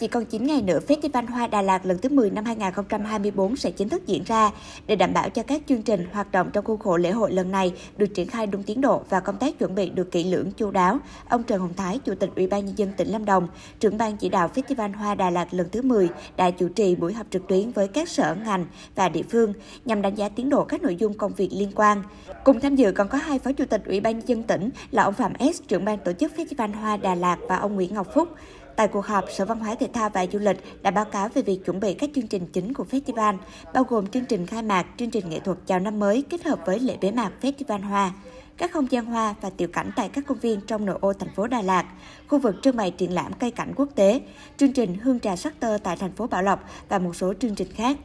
chỉ còn 9 ngày nữa Festival Hoa Đà Lạt lần thứ 10 năm 2024 sẽ chính thức diễn ra. Để đảm bảo cho các chương trình hoạt động trong khuôn khổ lễ hội lần này được triển khai đúng tiến độ và công tác chuẩn bị được kỹ lưỡng chu đáo, ông Trần Hồng Thái, Chủ tịch Ủy ban nhân dân tỉnh Lâm Đồng, trưởng ban chỉ đạo Festival Hoa Đà Lạt lần thứ 10 đã chủ trì buổi họp trực tuyến với các sở ngành và địa phương nhằm đánh giá tiến độ các nội dung công việc liên quan. Cùng tham dự còn có hai phó chủ tịch Ủy ban nhân dân tỉnh là ông Phạm S, trưởng ban tổ chức Festival Hoa Đà Lạt và ông Nguyễn Ngọc Phúc. Tại cuộc họp, Sở Văn hóa Thể thao và Du lịch đã báo cáo về việc chuẩn bị các chương trình chính của festival, bao gồm chương trình khai mạc, chương trình nghệ thuật chào năm mới kết hợp với lễ bế mạc Festival Hoa các không gian hoa và tiểu cảnh tại các công viên trong nội ô thành phố Đà Lạt, khu vực trưng bày triển lãm cây cảnh quốc tế, chương trình hương trà sắc tơ tại thành phố Bảo Lộc và một số chương trình khác.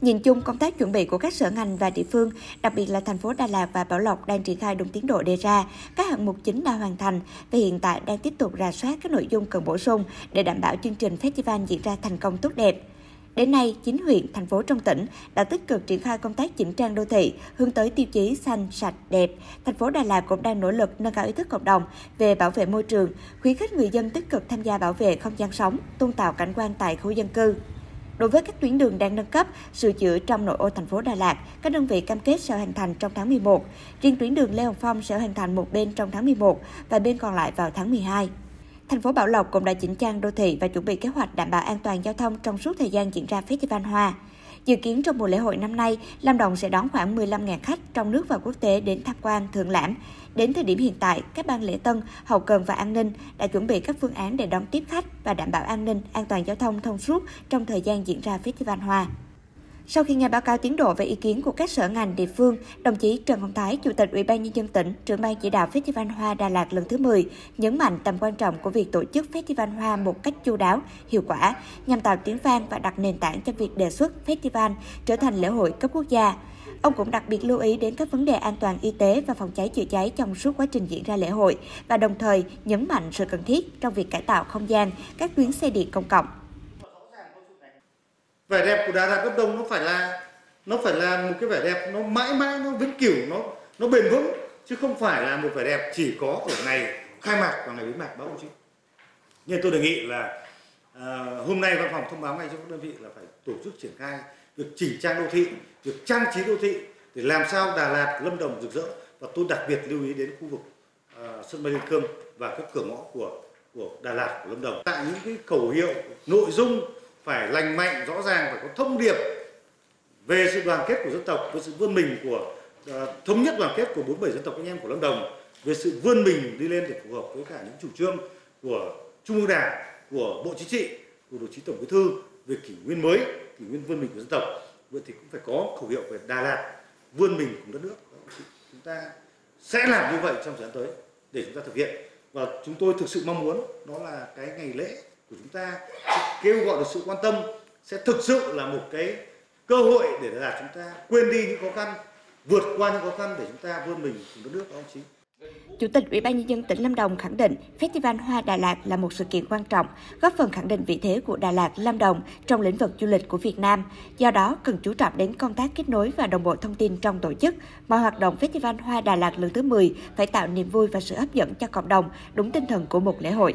Nhìn chung, công tác chuẩn bị của các sở ngành và địa phương, đặc biệt là thành phố Đà Lạt và Bảo Lộc đang triển khai đúng tiến độ đề ra. Các hạng mục chính đã hoàn thành và hiện tại đang tiếp tục rà soát các nội dung cần bổ sung để đảm bảo chương trình festival diễn ra thành công tốt đẹp. Đến nay, chính huyện, thành phố trong tỉnh đã tích cực triển khai công tác chỉnh trang đô thị, hướng tới tiêu chí xanh, sạch, đẹp. Thành phố Đà Lạt cũng đang nỗ lực nâng cao ý thức cộng đồng về bảo vệ môi trường, khuyến khích người dân tích cực tham gia bảo vệ không gian sống, tôn tạo cảnh quan tại khu dân cư. Đối với các tuyến đường đang nâng cấp, sửa chữa trong nội ô thành phố Đà Lạt, các đơn vị cam kết sẽ hoàn thành trong tháng 11. Riêng tuyến đường Lê Hồng Phong sẽ hoàn thành một bên trong tháng 11 và bên còn lại vào tháng 12. Thành phố Bảo Lộc cũng đã chỉnh trang đô thị và chuẩn bị kế hoạch đảm bảo an toàn giao thông trong suốt thời gian diễn ra Festival Hoa. Dự kiến trong mùa lễ hội năm nay, Lâm Đồng sẽ đón khoảng 15.000 khách trong nước và quốc tế đến tham quan, thưởng lãm. Đến thời điểm hiện tại, các ban lễ tân, hậu cần và an ninh đã chuẩn bị các phương án để đón tiếp khách và đảm bảo an ninh, an toàn giao thông thông suốt trong thời gian diễn ra Festival Hoa. Sau khi nghe báo cáo tiến độ về ý kiến của các sở ngành địa phương, đồng chí Trần Hồng Thái, Chủ tịch Ủy ban nhân dân tỉnh, trưởng ban chỉ đạo Festival Hoa Đà Lạt lần thứ 10, nhấn mạnh tầm quan trọng của việc tổ chức Festival Hoa một cách chu đáo, hiệu quả nhằm tạo tiếng vang và đặt nền tảng cho việc đề xuất festival trở thành lễ hội cấp quốc gia. Ông cũng đặc biệt lưu ý đến các vấn đề an toàn y tế và phòng cháy chữa cháy trong suốt quá trình diễn ra lễ hội và đồng thời nhấn mạnh sự cần thiết trong việc cải tạo không gian các tuyến xe điện công cộng vẻ đẹp của Đà Lạt Lâm Đồng nó phải là nó phải là một cái vẻ đẹp nó mãi mãi nó vĩnh cửu nó nó bền vững chứ không phải là một vẻ đẹp chỉ có ở ngày khai mạc và ngày bế mạc báo chí. Nhưng tôi đề nghị là uh, hôm nay văn phòng thông báo ngay cho các đơn vị là phải tổ chức triển khai việc chỉnh trang đô thị việc trang trí đô thị để làm sao Đà Lạt Lâm Đồng rực rỡ. Và tôi đặc biệt lưu ý đến khu vực uh, sân bay Liên Khương và các cửa ngõ của của Đà Lạt của Lâm Đồng. Tại những cái khẩu hiệu nội dung phải lành mạnh rõ ràng phải có thông điệp về sự đoàn kết của dân tộc với sự vươn mình của uh, thống nhất đoàn kết của 47 dân tộc anh em của Lâm Đồng về sự vươn mình đi lên để phù hợp với cả những chủ trương của Trung ương Đảng, của Bộ Chính trị, của đồng chí Tổng Bí thư về kỷ nguyên mới, kỷ nguyên vươn mình của dân tộc. Vậy thì cũng phải có khẩu hiệu về Đà Lạt vươn mình cùng đất nước. Chúng ta sẽ làm như vậy trong thời gian tới để chúng ta thực hiện và chúng tôi thực sự mong muốn đó là cái ngày lễ của chúng ta kêu gọi được sự quan tâm sẽ thực sự là một cái cơ hội để là chúng ta quên đi những khó khăn vượt qua những khó khăn để chúng ta vươn mình cùng đất nước ông chí Chủ tịch Ủy ban nhân dân tỉnh Lâm Đồng khẳng định Festival Hoa Đà Lạt là một sự kiện quan trọng, góp phần khẳng định vị thế của Đà Lạt, Lâm Đồng trong lĩnh vực du lịch của Việt Nam. Do đó, cần chú trọng đến công tác kết nối và đồng bộ thông tin trong tổ chức. Mọi hoạt động Festival Hoa Đà Lạt lần thứ 10 phải tạo niềm vui và sự hấp dẫn cho cộng đồng, đúng tinh thần của một lễ hội.